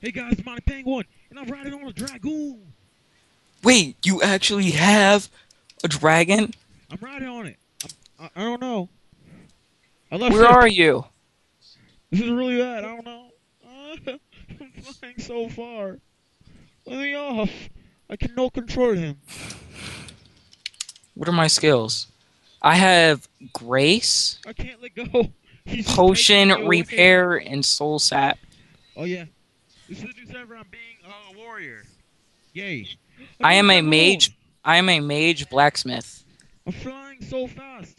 Hey guys, it's Monty Penguin, and I'm riding on a dragoon. Wait, you actually have a dragon? I'm riding on it. I'm, I, I don't know. I left Where it. are you? This is really bad. I don't know. Uh, I'm flying so far. Let me off. I can no control him. What are my skills? I have grace, I can't let go. He's potion, taking me away. repair, and soul sap. Oh yeah. This is the new server. I'm being uh, a warrior. Yay. I am a I'm mage. I am a mage blacksmith. I'm flying so fast.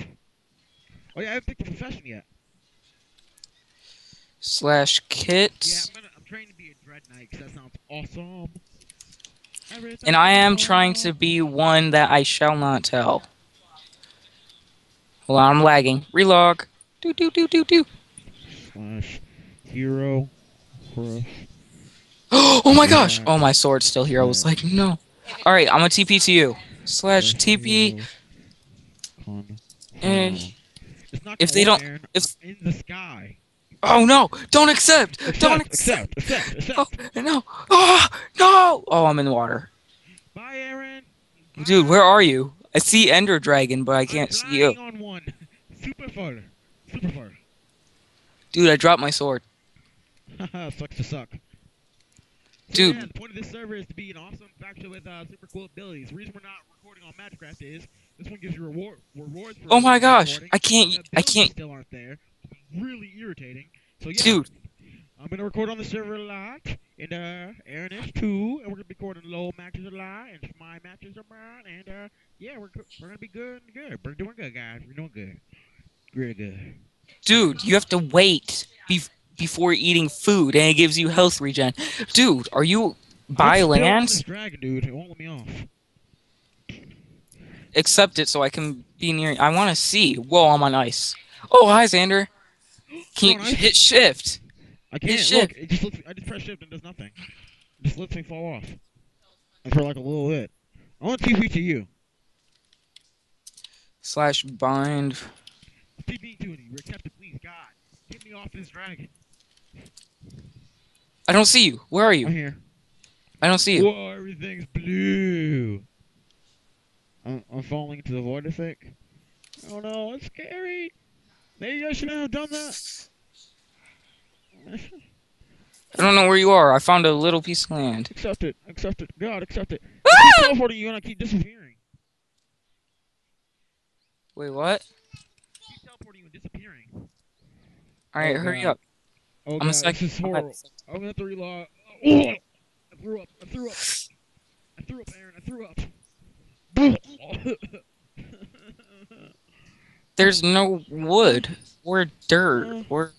Oh yeah, I haven't picked a profession yet. Slash Yeah, kit. I'm gonna. I'm trying to be a dread knight because that sounds awesome. And I am trying to be one that I shall not tell. Hold on, I'm lagging. Relog. Do do do do do. slash hero crush. oh my gosh! Oh, my sword's still here. I was like, no. All right, I'm gonna TP to you. Slash TP. Con. It's not if they don't- if- in the sky. Oh no! Don't accept! Don't Accept, accept! accept, accept, Oh no! Oh no! Oh, I'm in the water. Bye, Aaron. Dude, where are you? I see Ender Dragon, but I can't I'm see you. on one. Super far. Super far. Dude, I dropped my sword. Haha, sucks to suck. Dude. yeah, the point of this server is to be an awesome faction with uh, super cool abilities. The reason we're not recording on is this one gives you reward rewards for Oh my gosh, recording, I can't I can't still aren't there. Really irritating. So yeah. Dude. I'm gonna record on the server a lot, and uh, Aaron is too, and we're gonna be recording low matches a lot, and my matches a lot, and uh, yeah, we're we're gonna be good, good. We're doing good, guys. We're doing good, really good. dude, you have to wait be- before eating food, and it gives you health regen. Dude, are you by I'm still on land? dragon, dude, it won't let me off. Accept it so I can be near. I want to see. Whoa, I'm on ice. Oh, hi, Xander. Can you You're on ice? hit shift? I can't shit. look. It just lets I just press shift and does nothing. It just lets me fall off. For like a little bit. I want TP to you. Slash bind. TP to you. Accept please, God. Get me off this dragon. I don't see you. Where are you? I'm here. I don't see you. Whoa, everything's blue. I'm, I'm falling into the void, I think. Oh no, it's scary. Maybe I shouldn't have done that. I don't know where you are. I found a little piece of land. accept it. Accept it. God, accept it. I keep teleporting you and I keep disappearing. Wait, what? I keep teleporting you and disappearing. All right, Oh, hurry God. up. Oh I'm god, a sec. this is I'm a horrible. I'm gonna have to relog. Oh, I threw up. I threw up. I threw up, Aaron. I threw up. There's no wood or dirt mm. or.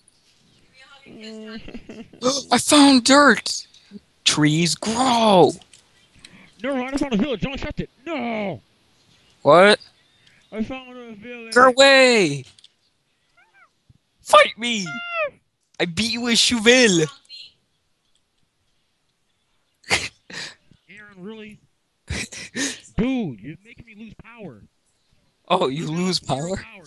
I found dirt. Trees grow. no, I found a village. Don't accept it. No, What? I found a village. Get away! Fight me! Ah. I beat you with Chuville. Aaron, really? Dude, you're making me lose power. Oh, you lose power. Power.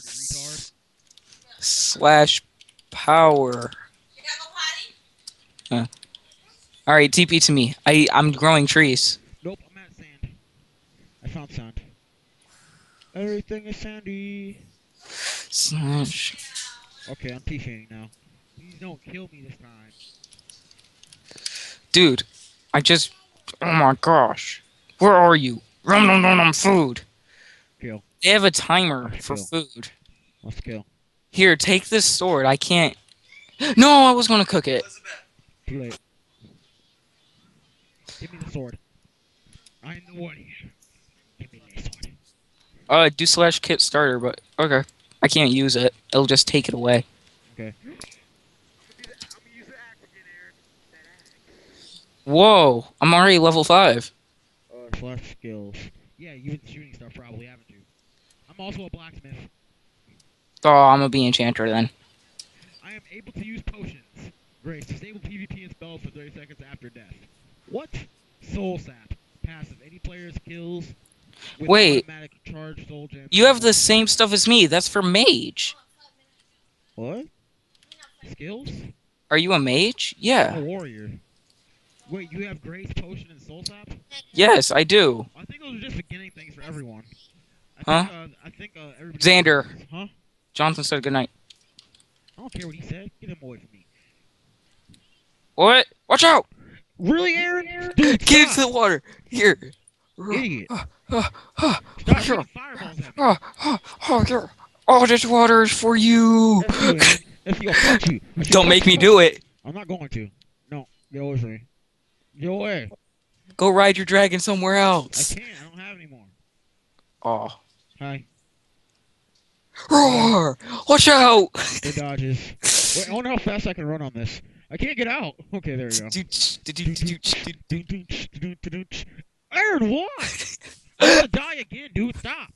Slash power. All right, TP to me. I I'm growing trees. Nope, I'm at sand. I found sand. Everything is sandy. Slash. Okay, I'm TPing now. Please don't kill me this time. Dude, I just. Oh my gosh. Where are you? Rum nom nom nom food. Kill. They have a timer Let's for go. food. Let's kill. Here, take this sword. I can't. No, I was gonna cook it. Too late. Give me the sword. I am the warrior. Give me the sword. Uh, do slash kit starter, but okay. I can't use it. It'll just take it away. Okay. I'm gonna use the axe again, Aaron. That axe. Whoa, I'm already level five. Uh, slash skills. Yeah, you've been shooting stuff probably, haven't you? I'm also a blacksmith. Oh, I'm gonna be enchanter then. I am able to use potions. Grace, disable PvP and spells for 30 seconds after death. What? Soul sap. Passive. Any player's kills. Wait. automatic charge soul gem. You have the same stuff as me. That's for mage. What? Skills? Are you a mage? I'm Yeah. a warrior. Wait, you have Grace Potion and Soul Sap? Yes, I do. I think those are just beginning things for everyone. I Huh? Think, uh, I think uh, everybody. Xander. Huh? Jonathan said goodnight. I don't care what he said. Get him away from me. What? Watch out! Really, Aaron? Dude, Get into the water. Here. Idiot. Ah, ah, ah, Stop fireballs at me. All this water is for you. F you, Aaron. You, you. Don't make me do it. I'm not going to. No, get away from me. Get away. Go ride your dragon somewhere else. I can't. I don't have any more. Oh. Hi. Roar! Watch out! Good dodges. Wait, I wonder how fast I can run on this. I can't get out. Okay, there we go. Aaron, why? I'm gonna die again, dude. Stop.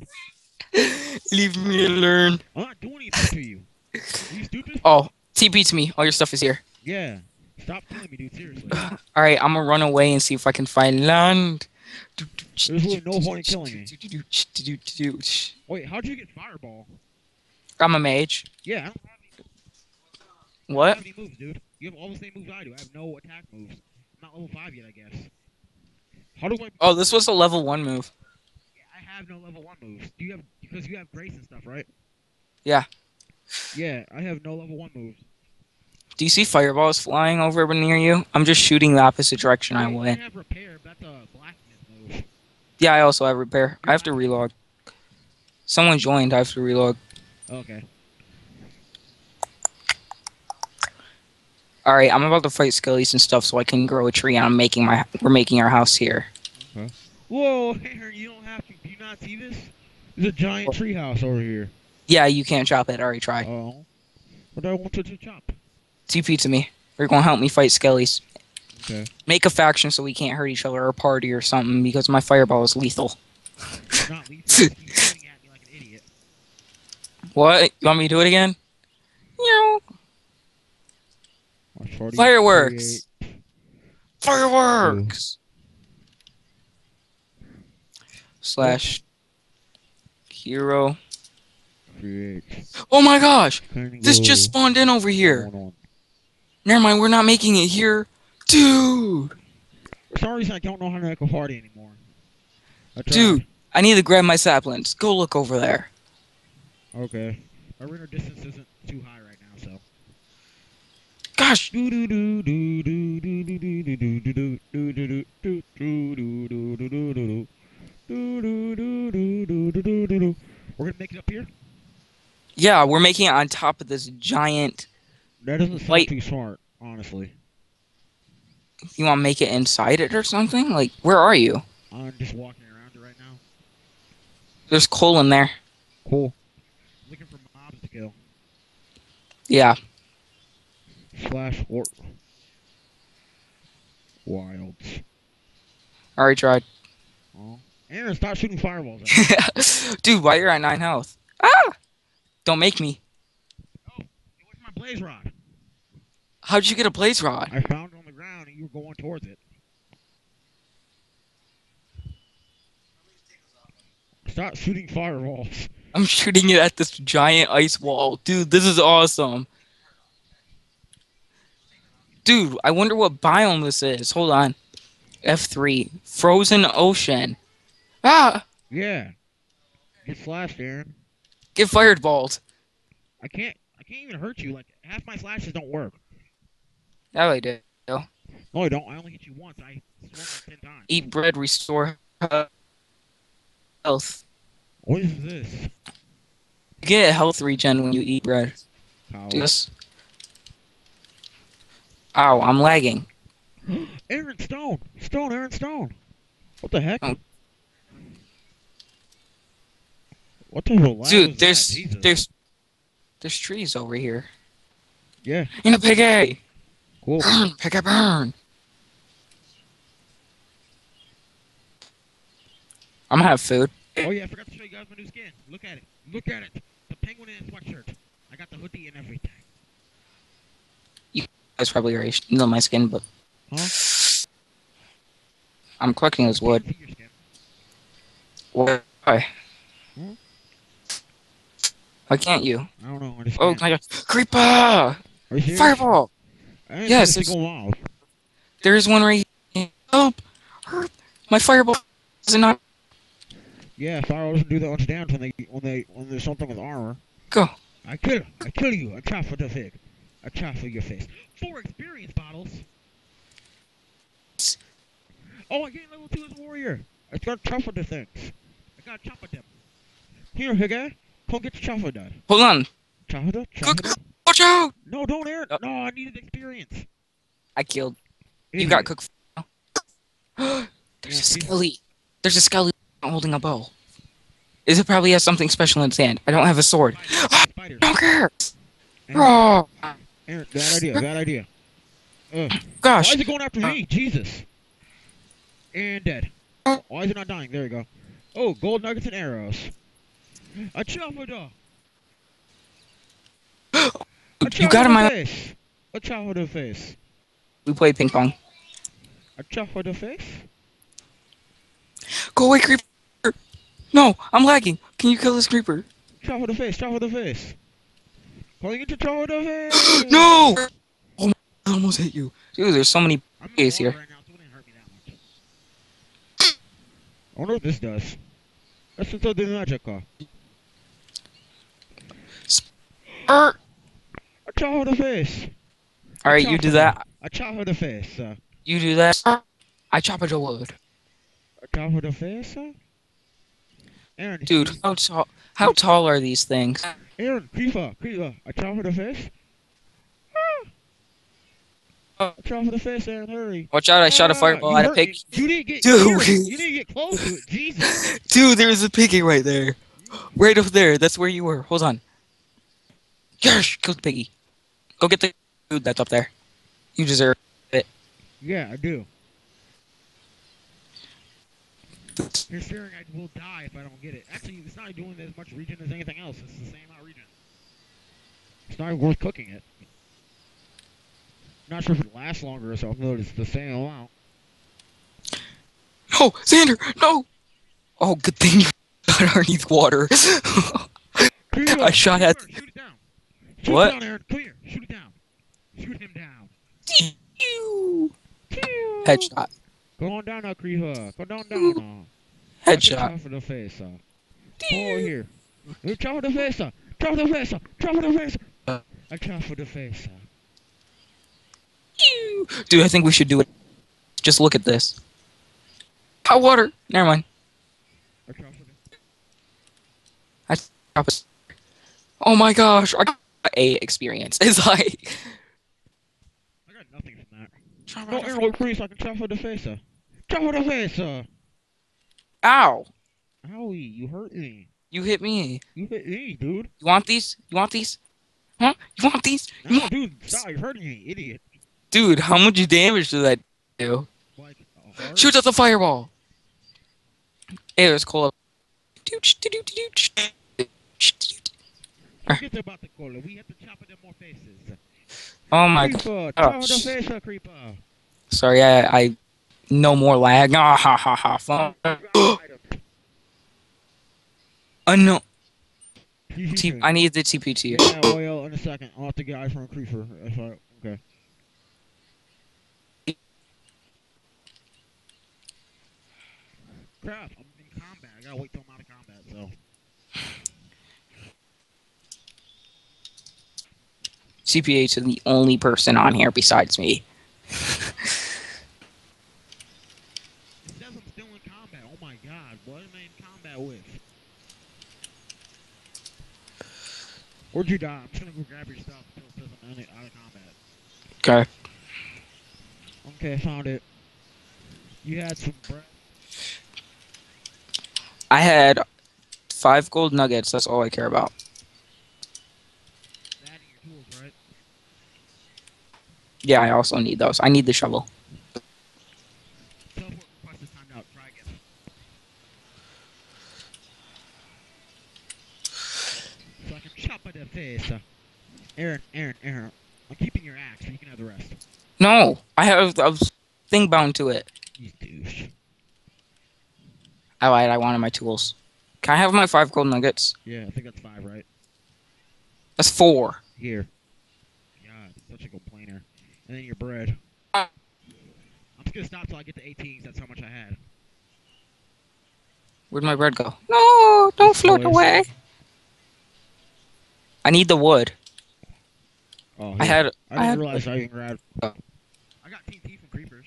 Leave me alone. I'm not doing anything to you. Are you stupid? Oh, TP to me. All your stuff is here. Yeah. Stop killing me, dude. Seriously. All right, I'm gonna run away and see if I can find land. There's really no point in killing me. Wait, how'd you get fireball? I'm a mage. Yeah, I don't have any, I don't What? any moves, dude. You have all the same moves I do. I have no attack moves. I'm not level 5 yet, I guess. How do I... Oh, this was a level one move. Yeah, I have no level 1 moves. Do you have... Because you have grace and stuff, right? Yeah. Yeah, I have no level 1 moves. Do you see fireballs flying over near you? I'm just shooting the opposite direction I Wait, went. Have repair, but that's a. Yeah, I also have repair. I have to relog. Someone joined. I have to relog. Okay. All right, I'm about to fight skellies and stuff so I can grow a tree. And I'm making my. We're making our house here. Whoa, Aaron, you don't have to. Do you not see this? There's a giant oh. treehouse over here. Yeah, you can't chop it. I already tried. Oh. What do I want to to chop? TP to me. You're gonna help me fight skellies. Okay. Make a faction so we can't hurt each other or a party or something because my fireball is lethal. Not lethal. you keep shooting at me like. What? You want me to do it again? Meow. Watch 40, Fireworks. Fireworks. Slash hero. 38, 38. Oh my gosh! Kinda This just spawned in over here. Never mind, we're not making it here. Dude! For some reason, I don't know how to make a party anymore. I Dude, I need to grab my saplings. Go look over there. Okay. Our runner distance isn't too high right now, so. Gosh! We're gonna make it up here? Yeah, we're making it on top of this giant that doesn't sound Wait. too smart, honestly. You want to make it inside it or something? Like, where are you? I'm just walking around it right now. There's coal in there. Cool. Looking for mobs to kill. Yeah. Slash or wilds. Already tried. Oh. Aaron, stop shooting fireballs at me. Dude, why you're at 9 health? Ah! Don't make me. Blaze rod? How'd you get a blaze rod? I found it on the ground and you were going towards it. Stop shooting fireballs. I'm shooting it at this giant ice wall. Dude, this is awesome. Dude, I wonder what biome this is. Hold on. F3. Frozen ocean. Ah! Yeah. Get slashed, Aaron. Get fireballed. I can't. I can't even hurt you. Like half my slashes don't work. That I did. No, I don't. I only hit you once. I swung like ten times. Eat bread, restore health. What is this? You get a health regen when you eat bread. Cow. Yes. Ow, I'm lagging. Aaron Stone. Stone. Aaron Stone. What the heck? Oh. What lag was Dude, there's there's there's trees over here. Yeah. In a piggy! Cool. Burn, piggy burn! I'm gonna have food. Oh yeah, I forgot to show you guys my new skin. Look at it. Look at it. The penguin in a sweatshirt. I got the hoodie and everything. You that's probably already know my skin, but Huh? I'm collecting this wood. See your skin. Why? Hmm? Why can't you? I don't know. I Oh my god. Creeper! Are you? Fireball! Yes, see a it's- single mouse. There's one right here. Oh, My fireball is not. Yeah, fire doesn't do that much damage when they when they when there's something with armor. Go. I kill I kill you. I chop for the fig. I chop for your face. Four experience bottles. Oh, I gained level two as a warrior. I got chop for the things. I got chop with them. Here, Higa. Come get your chop for that. Hold on. Chop for that. Chop for that. Watch out! No, don't air. Oh. No, I needed experience. I killed. You got cooked. There's Yeah, a skelly. There's a skelly holding a bow. Is it probably has something special in its hand? I don't have a sword. Spiders. Don't care. Aaron, Oh, Aaron, bad idea. Bad idea. Ugh. Why gosh. is it going after me? Uh. Jesus. And dead. Uh. Why is it not dying? There we go. Oh, gold nuggets and arrows. A chopper A You got him, chopper my. face. A chopper face. We play ping pong. A chopper face. Go away, creeper. No, I'm lagging. Can you kill this creeper? Chopper face. Chopper face. Calling it to chopper face. No! Oh my, I almost hit you. Dude, there's so many. I'm in Case water here. Right now, so it didn't hurt me that much. I wonder what this does. Let's just do the magic car. Uh, Er. A the face. Alright, you do that. A chopper face. Uh, You do that. I chop it the wood. a chopper face. Uh? Aaron, Dude, how tall? How tall are these things? Aaron, creeper, creeper. A chop for the face. Ah. A chop for the face, Aaron. Hurry. Watch out! I shot a Ah, fireball at a pig. You didn't get. Dude. Aaron, you didn't get close to it. Jesus. Dude, there's a piggy right there. Right over there. That's where you were. Hold on. Yes, killed the piggy. Go get the food that's up there. You deserve it. Yeah, I do. You're fearing I will die if I don't get it. Actually, it's not doing as much regen as anything else. It's the same amount of regen. It's not worth cooking it. Not sure if it lasts longer or something, but it's the same amount. No, Xander, no. Oh, good thing you got underneath water. I shot at- Shoot it down. Shoot What? down, Aaron. Come here. Shoot it down. Shoot him down. Headshot. Go on down Creeper. Go down, down now. Headshot. For the face, uh. Over here. You chop for the face, uh. Chop for the face, uh. Chop for the face. Uh. I chop for the face, uh. Dude, I think we should do it. Just look at this. Hot water. Never mind. I chop for the Drop it. Oh my gosh, I a experience. It's like I got nothing from that. No arrow crease, I can chop for the face, uh. Chop for the face, uh. Ow! Owie, you hurt me. You hit me. You hit me, dude. You want these? You want these? Huh? You want these? You No, want- dude, stop, you're hurting me, idiot. Dude, how much damage did that do? Like, a heart? Shoot at the fireball. It was cool. Forget about the cola. We have to chop them more faces. Oh my god. Creeper, chop for the sh- face, creeper. Sorry, I, I no more lag. Ah ha ha ha. Fun. Uh, no. T- I need the TPT. Yeah, oil in a second. I'll have to get ice from a creeper. If I, okay. Crap, I'm in combat. I gotta wait till I'm out of combat, so. CPA to the only person on here besides me. It says I'm still in combat. Oh my god, what am I in combat with? Where'd you die? I'm just gonna go grab your stuff until it says I'm out of combat. Okay. Okay, I found it. You had some bread. I had five gold nuggets. That's all I care about. That and your tools, right? Yeah, I also need those. I need the shovel. Teleport request is timed out. Try again. So I can chop at the face. Aaron, Aaron, Aaron. I'm keeping your axe, so you can have the rest. No, I have a thing bound to it. You douche. I lied. I wanted my tools. Can I have my five gold nuggets? Yeah, I think that's five, right? That's four. Here. God, such a complainer. And then your bread. I'm just gonna stop till I get to 18s. That's how much I had. Where'd my bread go? No, don't float Boys. away. I need the wood. Oh, I had. I I didn't had. realize I even grabbed. Oh. I got TNT from creepers.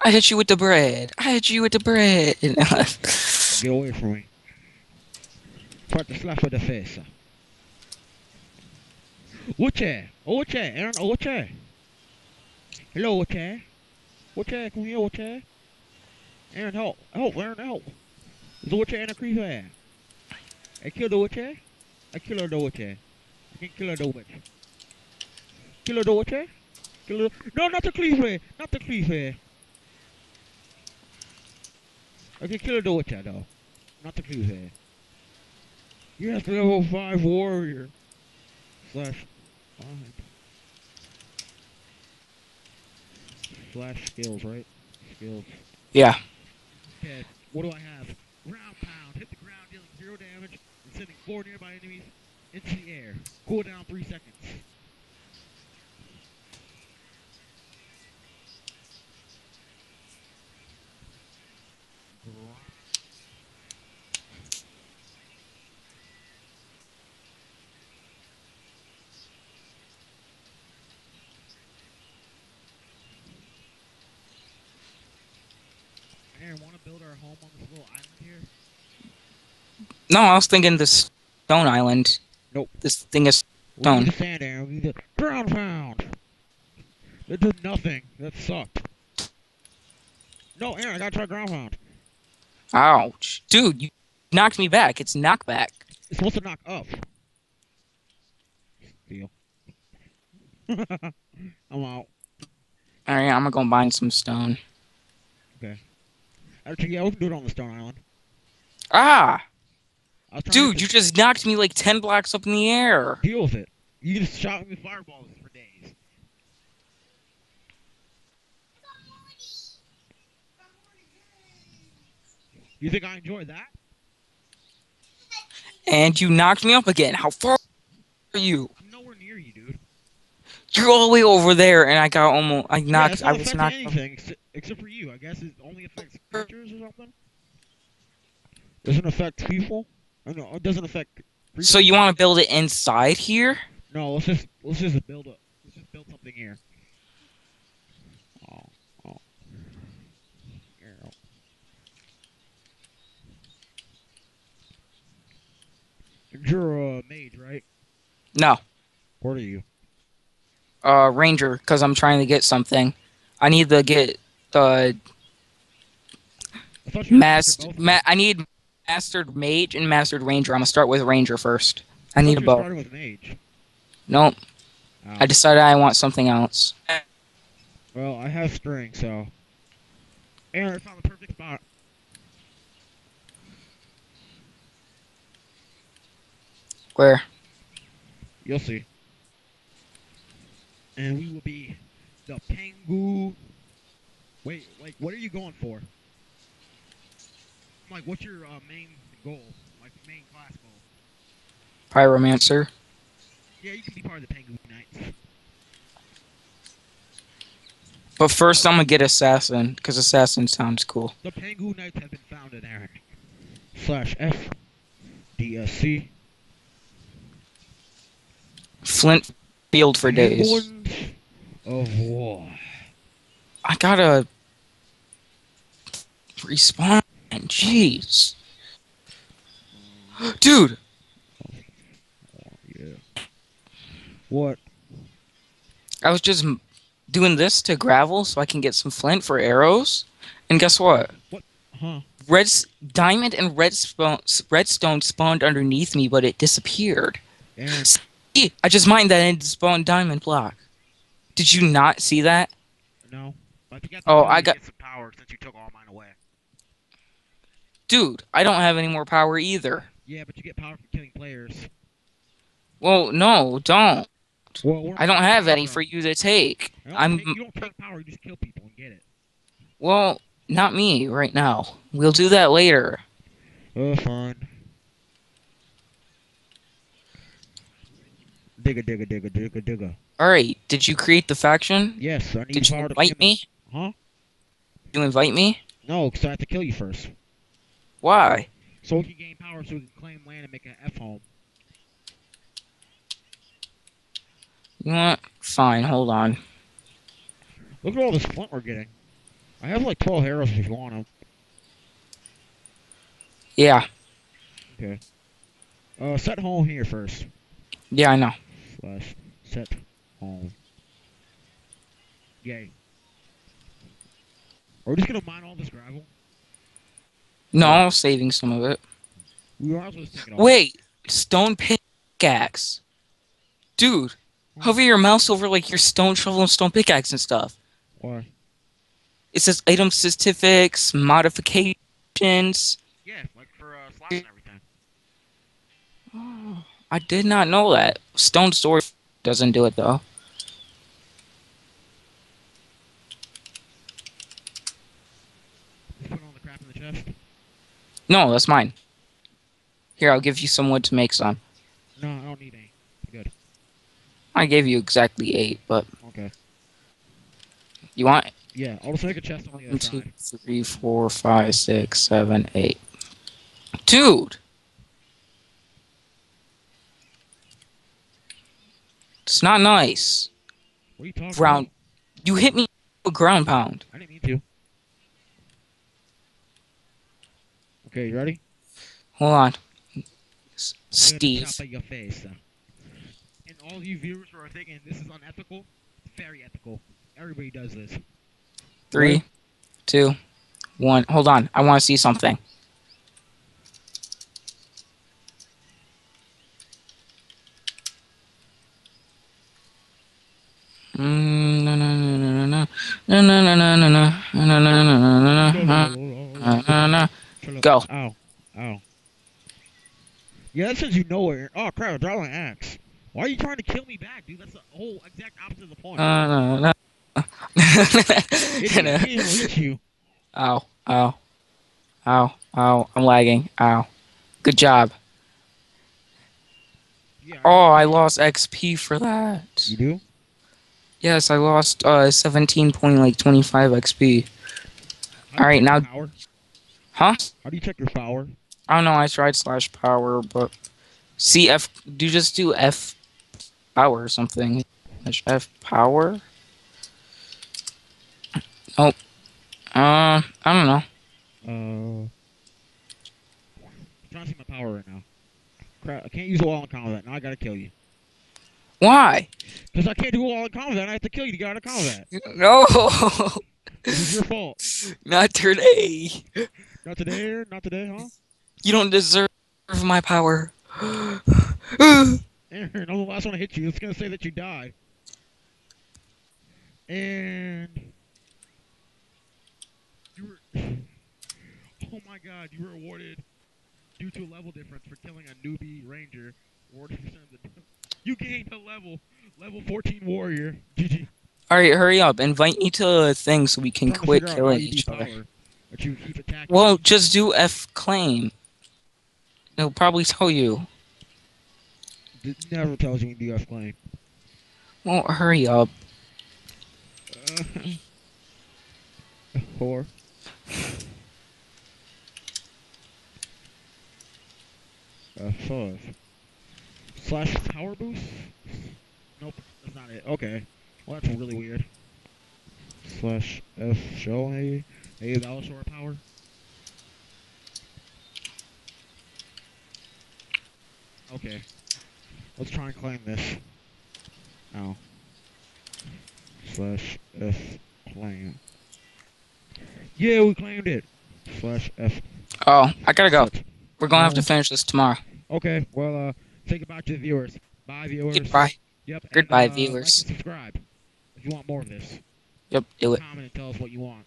I hit you with the bread. I hit you with the bread. Get away from me. Try to slap with the face. Oche! Oche! Aaron, Oche! Hello, Oche! Oche, come here, Oche! Aaron, help! Help, Aaron, help! There's Oche and a creeper. I killed the Oche. I killed the Oche. I can kill the bitch. Kill the Oche? Kill the... No, not the creeper! Not the creeper! I can kill the Oche, though. Not the creeper. Yes, level 5 warrior. Slash 5. Slash skills, right? Skills. yeah. Okay, what do I have? Ground pound. Hit the ground, dealing zero damage and sending four nearby enemies into the air. Cool down three seconds. Aaron, want to build our home on this little island here? No, I was thinking this stone island. Nope. This thing is. Stone. sand, Aaron. We need the ground pound. That did nothing. That sucked. No, Aaron, I gotta try ground pound. Ouch, dude! You knocked me back. It's knockback. It's supposed to knock up. Deal. I'm out. All right, I'm gonna go find some stone. Okay. Actually, yeah, we can do it on the stone island. Ah, I was trying dude! You just knocked me like ten blocks up in the air. deal with it. You just shot me fireballs for days. You think I enjoy that? And you knocked me up again. How far are you? I'm nowhere near you, dude. You're all the way over there, and I got almost. I yeah, knocked. it's I was knocked. anything except, except for you. I guess it only affects creatures or something. Doesn't affect people. I know it doesn't affect. So you want to build it inside here? No, let's just let's just build up. Let's just build something here. Oh, oh. You're a mage, right? No, What are you? uh, ranger, because I'm trying to get something. I need to get the I thought you were Mas- both. ma- I need mastered mage and mastered ranger. I'm gonna start with ranger first. I I need a thought you were bow. starting with mage. Nope. Oh. I decided I want something else. Well, I have string, so. Aaron I found the perfect spot. Where? You'll see. And we will be the Pengu. Wait, like, what are you going for? Like, what's your uh, main goal? Like, main class goal? Pyromancer. Yeah, you can be part of the Pengu Knights. But first, I'm gonna get assassin because assassin sounds cool. The Pengu Knights have been founded, Aaron. Slash F. DSC. Flint field for days. Horns Of war. I gotta respawn. Jeez, dude. Yeah. What? I was just doing this to gravel so I can get some flint for arrows, and guess what? Huh? Red diamond and redstone redstone spawned underneath me, but it disappeared. Aaron, See, I just mined that and it spawned diamond block. Did you not see that? no. But you got Oh, I got- some power since you took all mine away. Dude, I don't have any more power either. Yeah, but you get power from killing players. Well, no, don't. Well, I don't have any for you to take. I'm take- you don't take power. You just kill people and get it. well, not me right now. We'll do that later. Oh, fine. Digga, digga, digga, digga, digga. All right. Did you create the faction? Yes, I need Did you power to invite me? Huh? Did you invite me? No, because I have to kill you first. Why? So we can gain power so we can claim land and make an F home. You know what? Fine. Hold on. Look at all this flint we're getting. I have like 12 arrows if you want them. Yeah. Okay. Uh, set home here first. Yeah, I know. Slash set home. Yay. Are we just gonna mine all this gravel? No, I'm saving some of it. We were also thinking. Wait, stone pickaxe. Dude, hover your mouse over like your stone shovel and stone pickaxe and stuff. Why? It says item specifics, modifications. Yeah, like for uh, slots and everything. Oh, I did not know that. Stone sword doesn't do it though. Put all the crap in the chest. No, that's mine. Here, I'll give you some wood to make some. No, I don't need any. Good. I gave you exactly eight, but Okay. you want Yeah, I'll just make a chest on the other two, side. three, four, five, six, seven, eight. Dude! It's not nice. What are you talking Ground. about? You hit me with a ground pound. I didn't mean to. Okay, you ready? Hold on. S- Steve. chop at your face. uh. And all you viewers who are thinking this is unethical, very ethical. Everybody does this. Three, two, one. Hold on. I want to see something. Mm, na, na, na, na, na, na, na, na, na, na, na, na, na, na, Go. Ow. Ow. Yeah, that says you know where. Oh crap! I dropped axe. Why are you trying to kill me back, dude? That's the whole exact opposite of the point. Na, na, na. It didn't Na. it'll hit you. Ow, ow, ow, ow. I'm lagging. Ow. Good job. Yeah. Oh, I lost XP for that. You do? Yes, I lost uh 17 point like 25 XP. You Alright, now- Power? Huh? How do you check your power? I don't know. I tried slash power, but CF. Do you just do F power or something? F power. Oh. Uh, I don't know. Uh. I'm trying to see my power right now. Crap! I can't use a wall in combat. Now I gotta kill you. Why? Cause I can't do a wall in combat. I have to kill you to get out of combat. No, This is your fault. not today. Not today, not today, huh? You don't deserve my power. Aaron, I'm the last one to hit you. It's gonna say that you die. And you were. Oh my God! You were awarded due to a level difference for killing a newbie ranger. Awarded percent of the. You gained a level, level 14 warrior. GG. All right, hurry up. Invite me to a thing so we can quit figure out how killing each other. Depower, But you keep attacking. Well, just do F claim. It'll probably tell you. it never tells you when you F claim. Well, hurry up. Uh, four. Uh, five. Slash power boost? Nope, that's not it. Okay. Well, that's really weird. Slash F show A. A Velosaur power. Okay. Let's try and claim this. Ow. Slash F claim. Yeah, we claimed it. Slash F. Oh, I gotta go. set. We're gonna have to finish this tomorrow. Okay, well, uh, say goodbye to the viewers. Bye, viewers. Goodbye. Yep. and, Goodbye, uh, viewers. Like and subscribe if you want more of this. Yep, do it. Comment and tell us what you want.